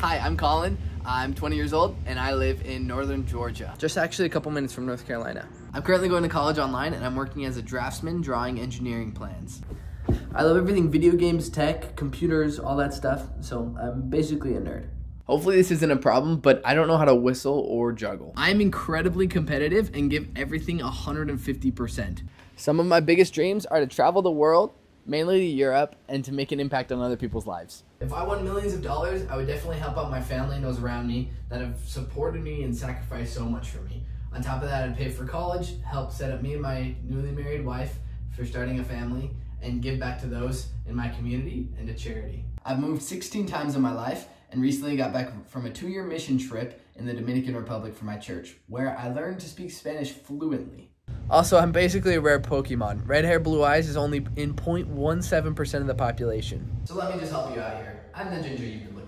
Hi, I'm Kollin. I'm 20 years old and I live in northern Georgia. Just actually a couple minutes from North Carolina. I'm currently going to college online and I'm working as a draftsman drawing engineering plans. I love everything video games, tech, computers, all that stuff, so I'm basically a nerd. Hopefully this isn't a problem, but I don't know how to whistle or juggle. I'm incredibly competitive and give everything 150%. Some of my biggest dreams are to travel the world, mainly to Europe, and to make an impact on other people's lives. If I won millions of dollars, I would definitely help out my family and those around me that have supported me and sacrificed so much for me. On top of that, I'd pay for college, help set up me and my newly married wife for starting a family, and give back to those in my community and to charity. I've moved 16 times in my life and recently got back from a two year mission trip in the Dominican Republic for my church, where I learned to speak Spanish fluently. Also, I'm basically a rare Pokemon. Red hair, blue eyes is only in 0.17% of the population. So let me just help you out here. I'm the ginger you've been